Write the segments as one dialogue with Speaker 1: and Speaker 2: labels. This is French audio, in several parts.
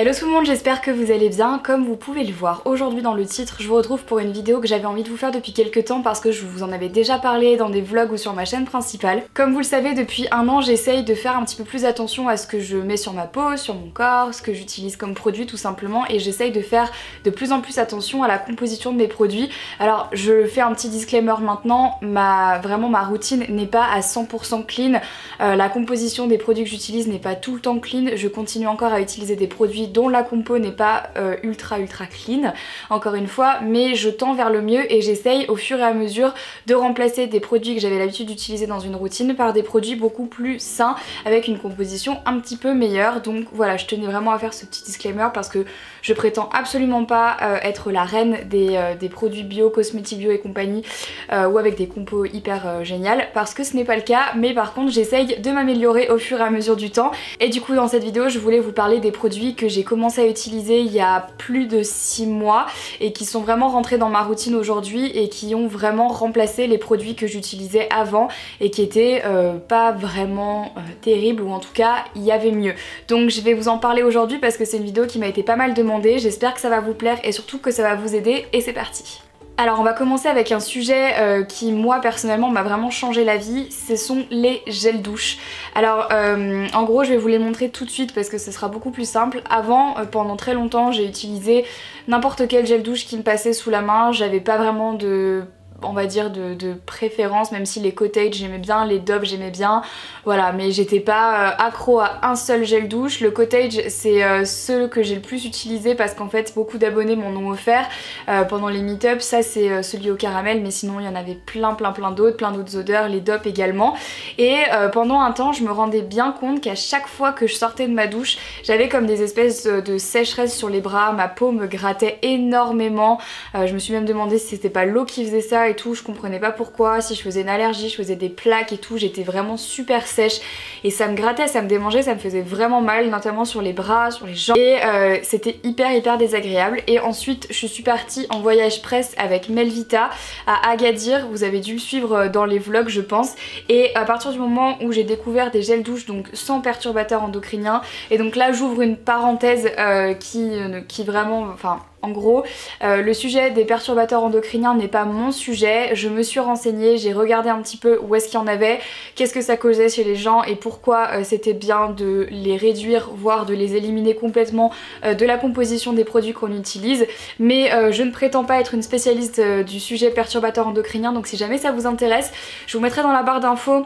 Speaker 1: Hello tout le monde, j'espère que vous allez bien. Comme vous pouvez le voir aujourd'hui dans le titre, je vous retrouve pour une vidéo que j'avais envie de vous faire depuis quelques temps parce que je vous en avais déjà parlé dans des vlogs ou sur ma chaîne principale. Comme vous le savez, depuis un an, j'essaye de faire un petit peu plus attention à ce que je mets sur ma peau, sur mon corps, ce que j'utilise comme produit tout simplement et j'essaye de faire de plus en plus attention à la composition de mes produits. Alors je fais un petit disclaimer maintenant, ma, vraiment ma routine n'est pas à 100% clean. Euh, la composition des produits que j'utilise n'est pas tout le temps clean. Je continue encore à utiliser des produits dont la compo n'est pas euh, ultra ultra clean, encore une fois, mais je tends vers le mieux et j'essaye au fur et à mesure de remplacer des produits que j'avais l'habitude d'utiliser dans une routine par des produits beaucoup plus sains avec une composition un petit peu meilleure. Donc voilà, je tenais vraiment à faire ce petit disclaimer parce que je prétends absolument pas euh, être la reine euh, des, produits bio, cosmétiques bio et compagnie ou avec des compos hyper géniales parce que ce n'est pas le cas, mais par contre j'essaye de m'améliorer au fur et à mesure du temps et du coup dans cette vidéo je voulais vous parler des produits que j'ai commencé à utiliser il y a plus de 6 mois et qui sont vraiment rentrés dans ma routine aujourd'hui et qui ont vraiment remplacé les produits que j'utilisais avant et qui étaient euh, pas vraiment euh, terribles ou en tout cas il y avait mieux. Donc je vais vous en parler aujourd'hui parce que c'est une vidéo qui m'a été pas mal demandée, j'espère que ça va vous plaire et surtout que ça va vous aider et c'est parti. Alors on va commencer avec un sujet euh, qui moi personnellement m'a vraiment changé la vie, ce sont les gels douche. Alors euh, en gros je vais vous les montrer tout de suite parce que ce sera beaucoup plus simple. Avant euh, pendant très longtemps j'ai utilisé n'importe quel gel douche qui me passait sous la main, j'avais pas vraiment de on va dire de, préférence même si les cottage j'aimais bien, les Dove j'aimais bien. Voilà mais j'étais pas euh, accro à un seul gel douche. Le cottage c'est euh, ce que j'ai le plus utilisé parce qu'en fait beaucoup d'abonnés m'en ont offert euh, pendant les meet-ups. Ça c'est celui au caramel mais sinon il y en avait plein plein plein d'autres plein d'autres odeurs, les Dove également. Et pendant un temps je me rendais bien compte qu'à chaque fois que je sortais de ma douche j'avais comme des espèces de sécheresse sur les bras. Ma peau me grattait énormément. Je me suis même demandé si c'était pas l'eau qui faisait ça et tout, je comprenais pas pourquoi, si je faisais une allergie, je faisais des plaques et tout, j'étais vraiment super sèche. Et ça me grattait, ça me démangeait, ça me faisait vraiment mal, notamment sur les bras, sur les jambes. Et euh, c'était hyper hyper désagréable. Et ensuite je suis partie en voyage presse avec Melvita à Agadir, vous avez dû le suivre euh, dans les vlogs je pense. Et à partir du moment où j'ai découvert des gels douche donc sans perturbateurs endocriniens et donc là j'ouvre une parenthèse euh, qui, qui vraiment, enfin en gros, euh, le sujet des perturbateurs endocriniens n'est pas mon sujet. Je me suis renseignée, j'ai regardé un petit peu où est-ce qu'il y en avait, qu'est-ce que ça causait chez les gens et pourquoi euh, c'était bien de les réduire, voire de les éliminer complètement euh, de la composition des produits qu'on utilise. Mais je ne prétends pas être une spécialiste du sujet perturbateurs endocriniens, donc si jamais ça vous intéresse, je vous mettrai dans la barre d'infos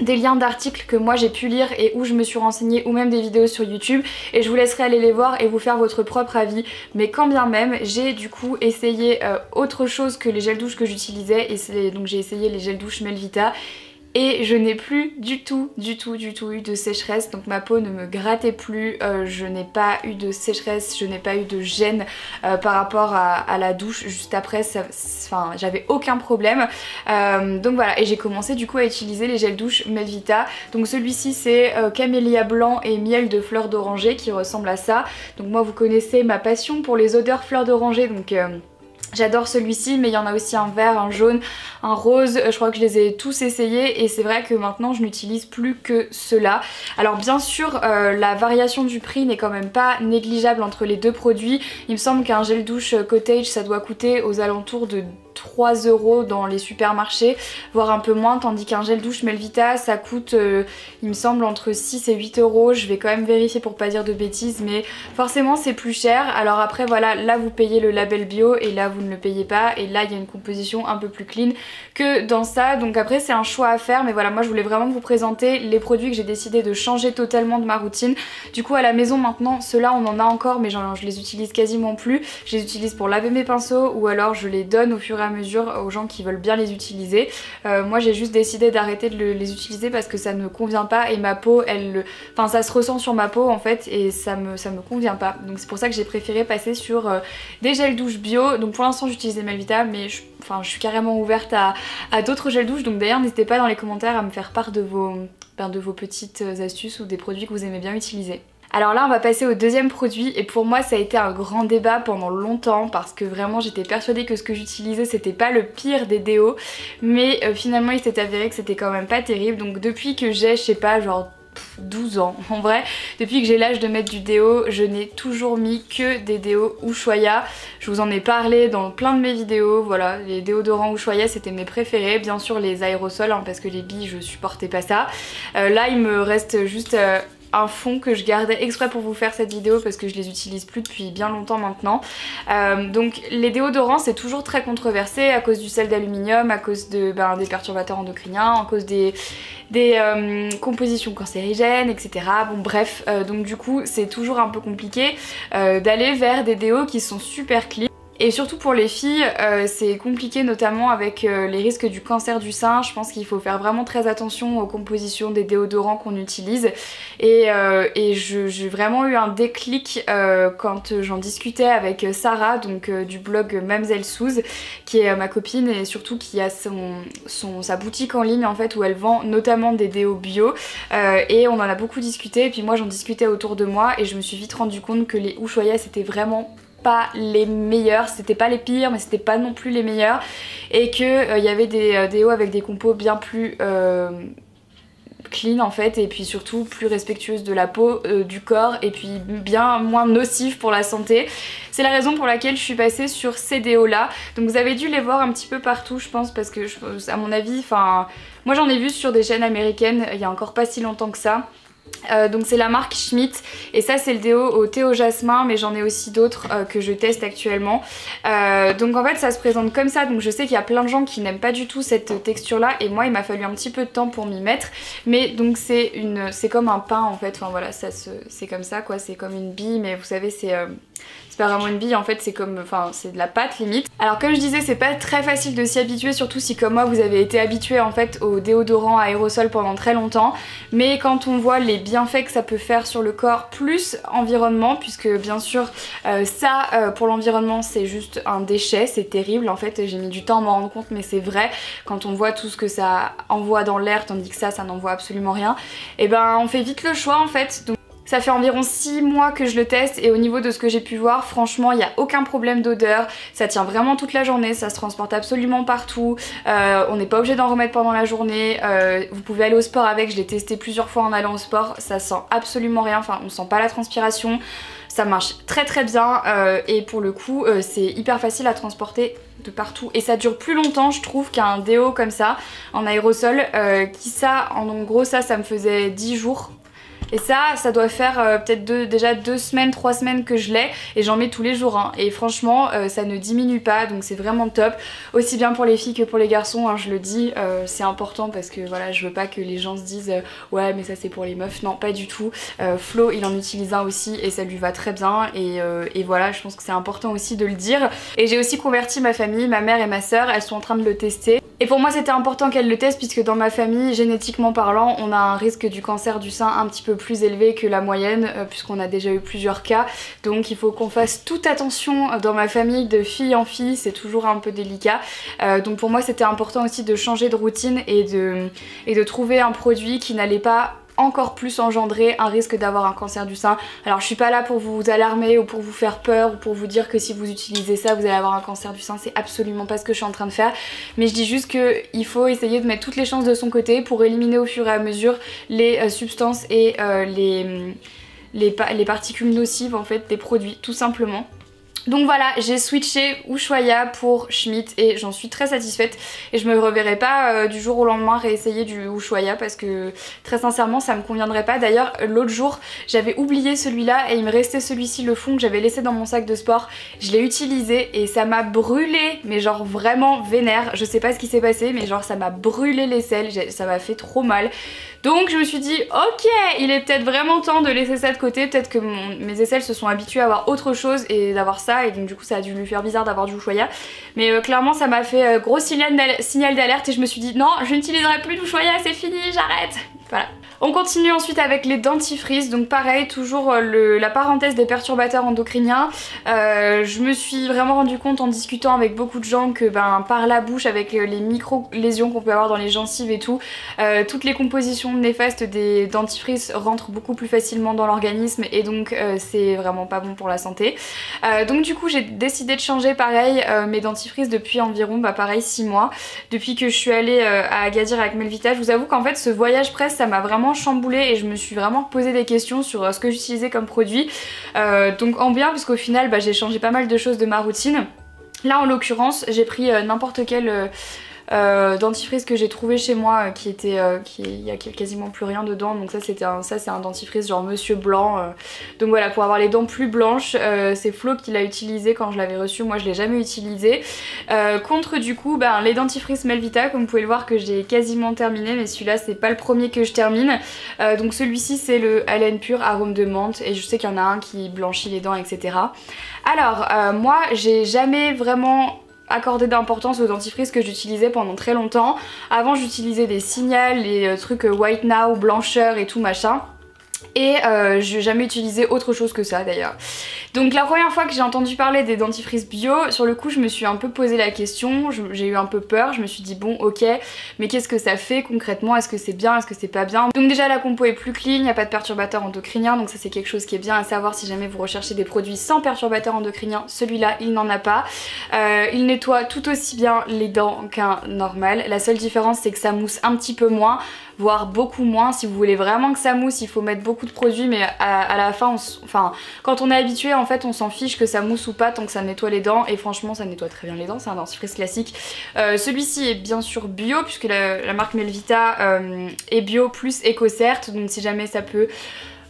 Speaker 1: des liens d'articles que moi j'ai pu lire et où je me suis renseignée ou même des vidéos sur YouTube. Et je vous laisserai aller les voir et vous faire votre propre avis. Mais quand bien même j'ai du coup essayé euh, autre chose que les gels douche que j'utilisais. Et donc j'ai essayé les gels douche Melvita et je n'ai plus du tout, du tout, du tout eu de sécheresse. Donc ma peau ne me grattait plus, euh, je n'ai pas eu de sécheresse, je n'ai pas eu de gêne euh, par rapport à, la douche juste après. Enfin, j'avais aucun problème. Euh, donc voilà, et j'ai commencé du coup à utiliser les gels douche Melvita. Donc celui-ci c'est camélia blanc et miel de fleurs d'oranger qui ressemble à ça. Donc moi vous connaissez ma passion pour les odeurs fleurs d'oranger, donc... J'adore celui-ci mais il y en a aussi un vert, un jaune, un rose, je crois que je les ai tous essayés et c'est vrai que maintenant je n'utilise plus que ceux-là. Alors bien sûr euh, la variation du prix n'est quand même pas négligeable entre les deux produits. Il me semble qu'un gel douche cottage ça doit coûter aux alentours de 3 euros dans les supermarchés, voire un peu moins, tandis qu'un gel douche Melvita ça coûte euh, il me semble entre 6 et 8 euros. Je vais quand même vérifier pour pas dire de bêtises mais forcément c'est plus cher. Alors après voilà, là vous payez le label bio et là vous ne le payez pas et là il y a une composition un peu plus clean que dans ça. Donc après c'est un choix à faire mais voilà moi je voulais vraiment vous présenter les produits que j'ai décidé de changer totalement de ma routine. Du coup à la maison maintenant ceux-là on en a encore mais genre, je les utilise quasiment plus. Je les utilise pour laver mes pinceaux ou alors je les donne au fur et à mesure aux gens qui veulent bien les utiliser. Euh, moi j'ai juste décidé d'arrêter de les utiliser parce que ça ne convient pas et ma peau elle... Enfin ça se ressent sur ma peau en fait et ça me, ça me convient pas. Donc c'est pour ça que j'ai préféré passer sur euh, des gels douche bio. Donc pour l'instant j'utilise Melvita mais je, enfin, je suis carrément ouverte à, d'autres gels douche donc d'ailleurs n'hésitez pas dans les commentaires à me faire part de vos, ben, de vos petites astuces ou des produits que vous aimez bien utiliser. Alors là on va passer au deuxième produit et pour moi ça a été un grand débat pendant longtemps parce que vraiment j'étais persuadée que ce que j'utilisais c'était pas le pire des déos mais euh, finalement il s'est avéré que c'était quand même pas terrible donc depuis que j'ai je sais pas genre 12 ans. En vrai, depuis que j'ai l'âge de mettre du déo, je n'ai toujours mis que des déos Ushuaia. Je vous en ai parlé dans plein de mes vidéos, voilà, les déodorants Ushuaia c'était mes préférés. Bien sûr les aérosols, hein, parce que les billes je supportais pas ça. Euh, là il me reste juste euh, un fond que je gardais exprès pour vous faire cette vidéo parce que je les utilise plus depuis bien longtemps maintenant. Euh, donc les déodorants c'est toujours très controversé à cause du sel d'aluminium, à cause ben, des perturbateurs endocriniens, à cause des, des euh, compositions cancérigènes, etc. Bon bref, euh, donc du coup c'est toujours un peu compliqué d'aller vers des déos qui sont super clean. Et surtout pour les filles, euh, c'est compliqué notamment avec euh, les risques du cancer du sein. Je pense qu'il faut faire vraiment très attention aux compositions des déodorants qu'on utilise. Et, euh, j'ai vraiment eu un déclic quand j'en discutais avec Sarah, donc du blog Mamselle Souze, qui est ma copine et surtout qui a son, sa boutique en ligne en fait où elle vend notamment des déos bio. et on en a beaucoup discuté et puis moi j'en discutais autour de moi et je me suis vite rendu compte que les Ushuaïa c'était vraiment pas les meilleurs, c'était pas les pires mais c'était pas non plus les meilleurs et que il euh, y avait des, euh, des hauts avec des compos bien plus euh, clean en fait et puis surtout plus respectueuses de la peau, du corps et puis bien moins nocifs pour la santé. C'est la raison pour laquelle je suis passée sur ces déos là. Donc vous avez dû les voir un petit peu partout je pense parce que à mon avis, enfin moi j'en ai vu sur des chaînes américaines il y a encore pas si longtemps que ça. Euh, donc c'est la marque Schmidt et ça c'est le déo au thé au jasmin mais j'en ai aussi d'autres euh, que je teste actuellement. Euh, donc en fait ça se présente comme ça. Donc je sais qu'il y a plein de gens qui n'aiment pas du tout cette texture là et moi il m'a fallu un petit peu de temps pour m'y mettre. Mais donc c'est une c'est comme un pain en fait. Enfin voilà ça c'est comme ça quoi. C'est comme une bille mais vous savez c'est c'est pas vraiment une bille en fait c'est comme enfin c'est de la pâte limite. Alors comme je disais c'est pas très facile de s'y habituer surtout si comme moi vous avez été habitué en fait au déodorant aérosol pendant très longtemps. Mais quand on voit les bienfaits que ça peut faire sur le corps plus environnement puisque bien sûr euh, ça euh, pour l'environnement c'est juste un déchet c'est terrible en fait j'ai mis du temps à m'en rendre compte mais c'est vrai quand on voit tout ce que ça envoie dans l'air tandis que ça ça n'envoie absolument rien et eh ben on fait vite le choix en fait ça fait environ 6 mois que je le teste et au niveau de ce que j'ai pu voir, franchement, il n'y a aucun problème d'odeur. Ça tient vraiment toute la journée, ça se transporte absolument partout. Euh, on n'est pas obligé d'en remettre pendant la journée. Euh, vous pouvez aller au sport avec, je l'ai testé plusieurs fois en allant au sport. Ça sent absolument rien, enfin on sent pas la transpiration. Ça marche très très bien euh, et pour le coup c'est hyper facile à transporter de partout et ça dure plus longtemps je trouve qu'un déo comme ça en aérosol qui ça en gros ça ça me faisait 10 jours et ça, ça doit faire euh, peut-être déjà deux semaines, trois semaines que je l'ai et j'en mets tous les jours. Hein. Et franchement, euh, ça ne diminue pas donc c'est vraiment top. Aussi bien pour les filles que pour les garçons, hein, je le dis, euh, c'est important parce que voilà, je veux pas que les gens se disent ouais mais ça c'est pour les meufs. Non, pas du tout. Flo, il en utilise un aussi et ça lui va très bien. Et, et voilà, je pense que c'est important aussi de le dire. Et j'ai aussi converti ma famille, ma mère et ma soeur, elles sont en train de le tester. Et pour moi c'était important qu'elles le testent puisque dans ma famille, génétiquement parlant, on a un risque du cancer du sein un petit peu plus élevé que la moyenne euh, puisqu'on a déjà eu plusieurs cas. Donc il faut qu'on fasse toute attention euh, dans ma famille de fille en fille. C'est toujours un peu délicat. Euh, donc pour moi c'était important aussi de changer de routine et de, et de trouver un produit qui n'allait pas encore plus engendrer un risque d'avoir un cancer du sein. Alors je suis pas là pour vous alarmer ou pour vous faire peur ou pour vous dire que si vous utilisez ça vous allez avoir un cancer du sein, c'est absolument pas ce que je suis en train de faire. Mais je dis juste qu'il faut essayer de mettre toutes les chances de son côté pour éliminer au fur et à mesure les euh, substances et euh, les, les, les particules nocives en fait des produits tout simplement. Donc voilà, j'ai switché Ushuaia pour Schmidt et j'en suis très satisfaite et je me reverrai pas euh, du jour au lendemain réessayer du Ushuaia parce que très sincèrement ça me conviendrait pas. D'ailleurs l'autre jour j'avais oublié celui-là et il me restait celui-ci le fond que j'avais laissé dans mon sac de sport. Je l'ai utilisé et ça m'a brûlé mais genre vraiment vénère. Je sais pas ce qui s'est passé mais genre ça m'a brûlé les selles, ça m'a fait trop mal. Donc je me suis dit ok il est peut-être vraiment temps de laisser ça de côté, peut-être que mes aisselles se sont habituées à avoir autre chose et d'avoir ça et donc du coup ça a dû lui faire bizarre d'avoir du Ushuaia. Mais euh, clairement ça m'a fait euh, gros signal d'alerte et je me suis dit non je n'utiliserai plus d'Ushuaia c'est fini j'arrête. Voilà. On continue ensuite avec les dentifrices, donc pareil, toujours euh, la parenthèse des perturbateurs endocriniens. Euh, je me suis vraiment rendu compte en discutant avec beaucoup de gens que ben, par la bouche, avec euh, les micro-lésions qu'on peut avoir dans les gencives et tout, toutes les compositions néfastes des dentifrices rentrent beaucoup plus facilement dans l'organisme et donc c'est vraiment pas bon pour la santé. donc du coup j'ai décidé de changer pareil mes dentifrices depuis environ bah, pareil 6 mois. Depuis que je suis allée à Agadir avec Melvita, je vous avoue qu'en fait ce voyage presse ça m'a vraiment vraiment chamboulée et je me suis vraiment posé des questions sur ce que j'utilisais comme produit. donc en bien puisqu'au final bah, j'ai changé pas mal de choses de ma routine. Là en l'occurrence j'ai pris n'importe quel euh, dentifrice que j'ai trouvé chez moi euh, qui était euh, qui il y a quasiment plus rien dedans. Donc ça c'était ça c'est un dentifrice genre monsieur blanc euh. donc voilà pour avoir les dents plus blanches c'est Flo qui l'a utilisé quand je l'avais reçu. Moi je l'ai jamais utilisé. Contre du coup ben, les dentifrices Melvita comme vous pouvez le voir que j'ai quasiment terminé mais celui-là c'est pas le premier que je termine. Donc celui-ci c'est le Allen Pur arôme de menthe et je sais qu'il y en a un qui blanchit les dents etc alors moi j'ai jamais vraiment accorder d'importance aux dentifrices que j'utilisais pendant très longtemps. Avant j'utilisais des signals, les euh, trucs euh, White Now, blancheur et tout machin. Et euh, je n'ai jamais utilisé autre chose que ça d'ailleurs. Donc la première fois que j'ai entendu parler des dentifrices bio, sur le coup je me suis un peu posé la question, j'ai eu un peu peur, je me suis dit bon ok, mais qu'est-ce que ça fait concrètement? Est-ce que c'est bien? Est-ce que c'est pas bien? Donc déjà la compo est plus clean, il n'y a pas de perturbateurs endocriniens, donc ça c'est quelque chose qui est bien à savoir si jamais vous recherchez des produits sans perturbateurs endocriniens, celui-là il n'en a pas. Euh, il nettoie tout aussi bien les dents qu'un normal, la seule différence c'est que ça mousse un petit peu moins, voire beaucoup moins. Si vous voulez vraiment que ça mousse, il faut mettre beaucoup de produits, mais à, la fin, enfin, quand on est habitué, en fait, on s'en fiche que ça mousse ou pas tant que ça nettoie les dents. Et franchement, ça nettoie très bien les dents. C'est un dentifrice classique. Euh, celui-ci est bien sûr bio, puisque la, marque Melvita euh, est bio plus éco-cert. Donc si jamais ça peut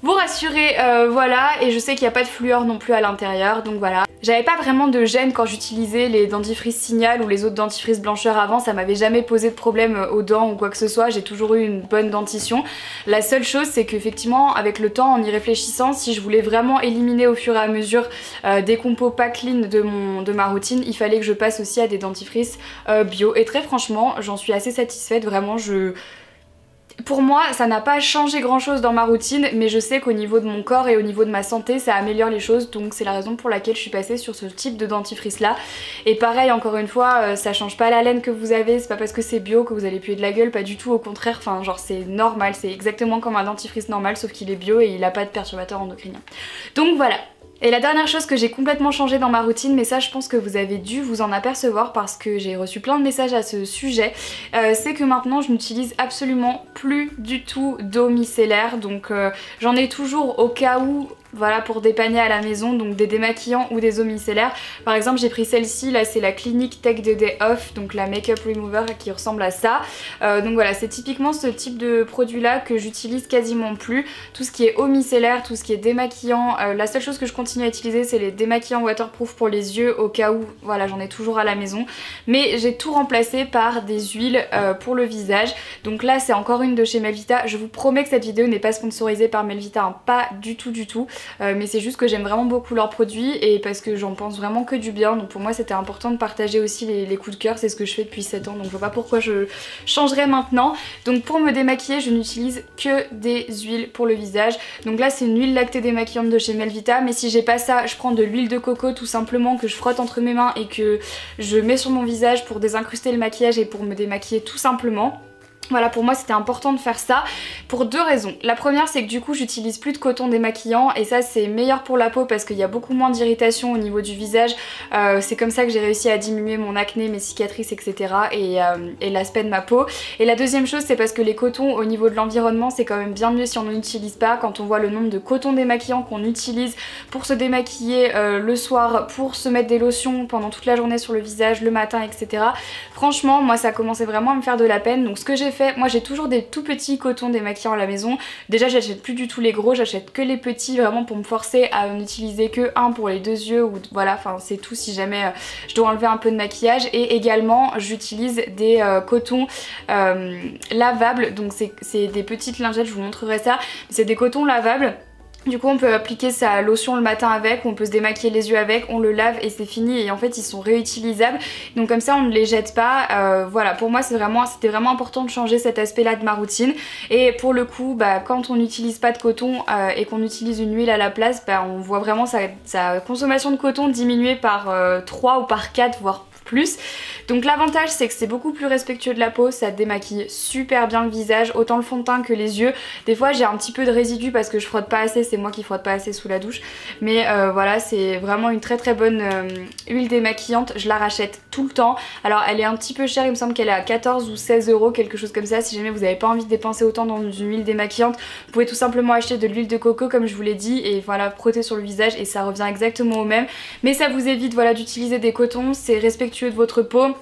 Speaker 1: vous rassurer, euh, voilà, et je sais qu'il n'y a pas de fluor non plus à l'intérieur, donc voilà. J'avais pas vraiment de gêne quand j'utilisais les dentifrices Signal ou les autres dentifrices blancheurs avant, ça m'avait jamais posé de problème aux dents ou quoi que ce soit, j'ai toujours eu une bonne dentition. La seule chose c'est qu'effectivement avec le temps en y réfléchissant, si je voulais vraiment éliminer au fur et à mesure euh, des compos pas clean de, ma routine, il fallait que je passe aussi à des dentifrices euh, bio. Et très franchement, j'en suis assez satisfaite, vraiment je pour moi, ça n'a pas changé grand chose dans ma routine, mais je sais qu'au niveau de mon corps et au niveau de ma santé, ça améliore les choses, donc c'est la raison pour laquelle je suis passée sur ce type de dentifrice là. Et pareil, encore une fois, euh, ça change pas la laine que vous avez, c'est pas parce que c'est bio que vous allez puer de la gueule, pas du tout, au contraire, enfin genre c'est normal, c'est exactement comme un dentifrice normal, sauf qu'il est bio et il a pas de perturbateur endocrinien. Donc voilà, et la dernière chose que j'ai complètement changé dans ma routine, mais ça je pense que vous avez dû vous en apercevoir parce que j'ai reçu plein de messages à ce sujet, euh, c'est que maintenant je n'utilise absolument plus du tout d'eau micellaire, donc euh, j'en ai toujours au cas où voilà pour dépanner à la maison donc des démaquillants ou des eaux par exemple j'ai pris celle-ci là c'est la Clinique Tech de Day Off donc la Makeup Remover qui ressemble à ça. Euh, donc voilà c'est typiquement ce type de produit là que j'utilise quasiment plus. Tout ce qui est eau tout ce qui est démaquillant euh, la seule chose que je continue à utiliser c'est les démaquillants waterproof pour les yeux au cas où voilà j'en ai toujours à la maison. Mais j'ai tout remplacé par des huiles euh, pour le visage. Donc là c'est encore une de chez Melvita. Je vous promets que cette vidéo n'est pas sponsorisée par Melvita hein. pas du tout du tout euh, mais c'est juste que j'aime vraiment beaucoup leurs produits et parce que j'en pense vraiment que du bien donc pour moi c'était important de partager aussi les, coups de cœur, c'est ce que je fais depuis 7 ans donc je vois pas pourquoi je changerais maintenant. Donc pour me démaquiller je n'utilise que des huiles pour le visage. Donc là c'est une huile lactée démaquillante de chez Melvita mais si j'ai pas ça je prends de l'huile de coco tout simplement que je frotte entre mes mains et que je mets sur mon visage pour désincruster le maquillage et pour me démaquiller tout simplement. Voilà pour moi c'était important de faire ça pour deux raisons. La première c'est que du coup j'utilise plus de coton démaquillant et ça c'est meilleur pour la peau parce qu'il y a beaucoup moins d'irritation au niveau du visage. Euh, c'est comme ça que j'ai réussi à diminuer mon acné, mes cicatrices etc. et, euh, et l'aspect de ma peau. Et la deuxième chose c'est parce que les cotons au niveau de l'environnement c'est quand même bien mieux si on n'en utilise pas. Quand on voit le nombre de cotons démaquillants qu'on utilise pour se démaquiller euh, le soir, pour se mettre des lotions pendant toute la journée sur le visage, le matin etc. Franchement moi ça commençait vraiment à me faire de la peine donc ce que j'ai moi j'ai toujours des tout petits cotons démaquillants à la maison. Déjà j'achète plus du tout les gros, j'achète que les petits vraiment pour me forcer à n'utiliser que un pour les deux yeux ou voilà, enfin c'est tout si jamais euh, je dois enlever un peu de maquillage. Et également j'utilise des euh, cotons euh, lavables, donc c'est des petites lingettes, je vous montrerai ça. C'est des cotons lavables du coup on peut appliquer sa lotion le matin avec, on peut se démaquiller les yeux avec, on le lave et c'est fini. Et en fait ils sont réutilisables. Donc comme ça on ne les jette pas. Euh, voilà pour moi c'était vraiment, vraiment important de changer cet aspect là de ma routine. Et pour le coup bah, quand on n'utilise pas de coton euh, et qu'on utilise une huile à la place bah, on voit vraiment sa, consommation de coton diminuer par 3 euh, ou par 4 voire plus. Donc l'avantage c'est que c'est beaucoup plus respectueux de la peau, ça démaquille super bien le visage, autant le fond de teint que les yeux. Des fois j'ai un petit peu de résidus parce que je frotte pas assez, c'est moi qui frotte pas assez sous la douche. Mais euh, voilà, c'est vraiment une très très bonne euh, huile démaquillante, je la rachète tout le temps. Alors elle est un petit peu chère, il me semble qu'elle est à 14 ou 16 euros, quelque chose comme ça. Si jamais vous n'avez pas envie de dépenser autant dans une huile démaquillante, vous pouvez tout simplement acheter de l'huile de coco comme je vous l'ai dit et voilà, frotter sur le visage et ça revient exactement au même. Mais ça vous évite voilà, d'utiliser des cotons, c'est respectueux de votre peau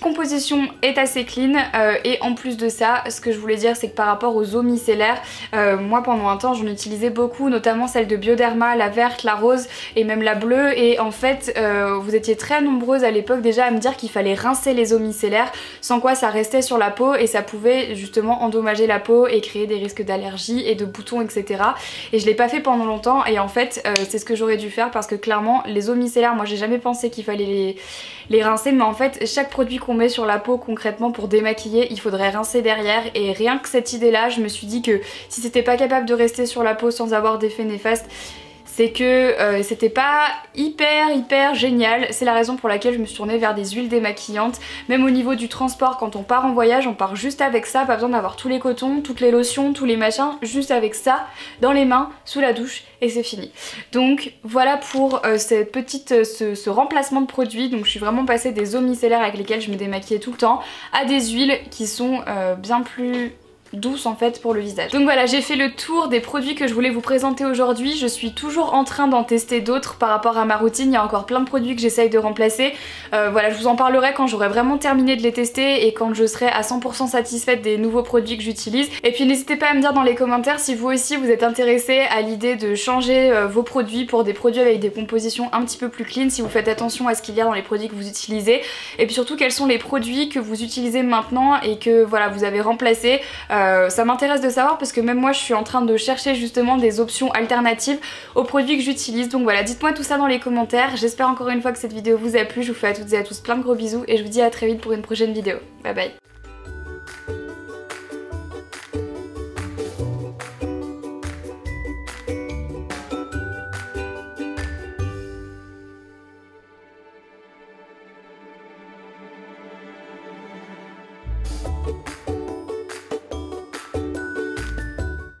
Speaker 1: composition est assez clean euh, et en plus de ça ce que je voulais dire c'est que par rapport aux eaux micellaires euh, moi pendant un temps j'en utilisais beaucoup notamment celle de Bioderma, la verte, la rose et même la bleue et en fait euh, vous étiez très nombreuses à l'époque déjà à me dire qu'il fallait rincer les eaux micellaires sans quoi ça restait sur la peau et ça pouvait justement endommager la peau et créer des risques d'allergie et de boutons etc et je l'ai pas fait pendant longtemps et en fait c'est ce que j'aurais dû faire parce que clairement les eaux micellaires moi j'ai jamais pensé qu'il fallait les, les rincer mais en fait chaque produit qu'on met sur la peau concrètement pour démaquiller, il faudrait rincer derrière. Et rien que cette idée là, je me suis dit que si c'était pas capable de rester sur la peau sans avoir d'effet néfaste, c'est que euh, c'était pas hyper hyper génial. C'est la raison pour laquelle je me suis tournée vers des huiles démaquillantes. Même au niveau du transport, quand on part en voyage, on part juste avec ça, pas besoin d'avoir tous les cotons, toutes les lotions, tous les machins, juste avec ça dans les mains, sous la douche et c'est fini. Donc voilà pour euh, cette euh, ce, remplacement de produits. Donc je suis vraiment passée des eaux micellaires avec lesquelles je me démaquillais tout le temps à des huiles qui sont bien plus douce en fait pour le visage. Donc voilà j'ai fait le tour des produits que je voulais vous présenter aujourd'hui. Je suis toujours en train d'en tester d'autres par rapport à ma routine. Il y a encore plein de produits que j'essaye de remplacer. Euh, voilà je vous en parlerai quand j'aurai vraiment terminé de les tester et quand je serai à 100% satisfaite des nouveaux produits que j'utilise. Et puis n'hésitez pas à me dire dans les commentaires si vous aussi vous êtes intéressé à l'idée de changer euh, vos produits pour des produits avec des compositions un petit peu plus clean. Si vous faites attention à ce qu'il y a dans les produits que vous utilisez. Et puis surtout quels sont les produits que vous utilisez maintenant et que voilà vous avez remplacé. Euh, euh, ça m'intéresse de savoir parce que même moi je suis en train de chercher justement des options alternatives aux produits que j'utilise. Donc voilà, dites-moi tout ça dans les commentaires. J'espère encore une fois que cette vidéo vous a plu. Je vous fais à toutes et à tous plein de gros bisous et je vous dis à très vite pour une prochaine vidéo. Bye bye